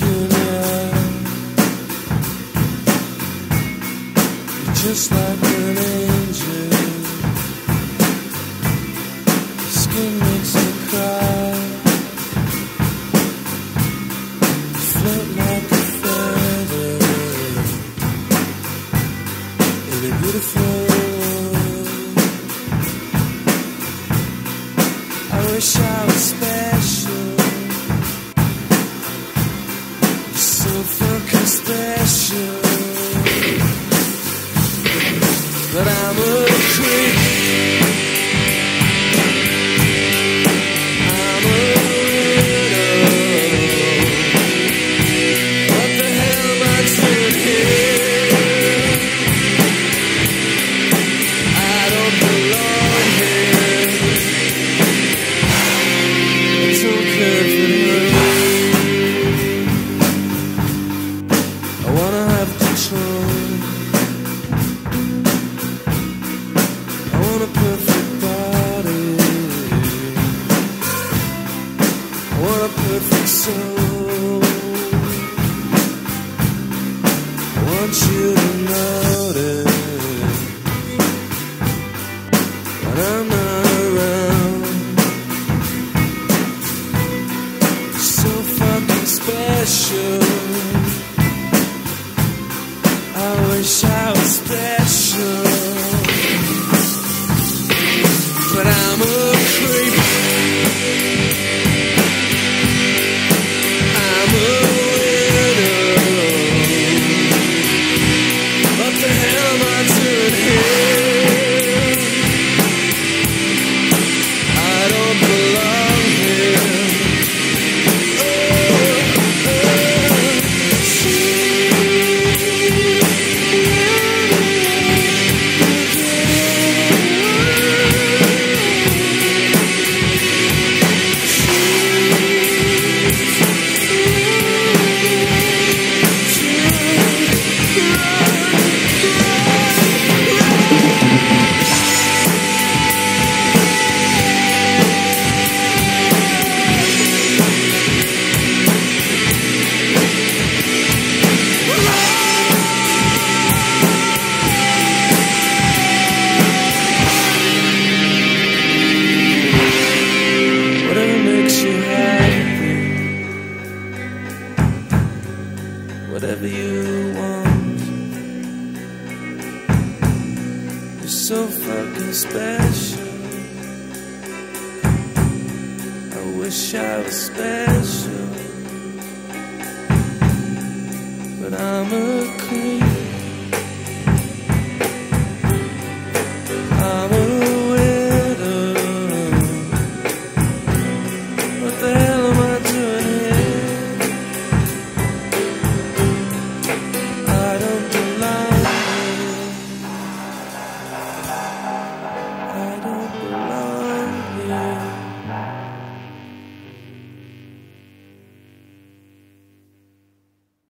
you're just like an angel. Your skin makes me cry. wish I was special. Fucking special. But I'm a so fucking special. I wish I was special, but I'm a creep.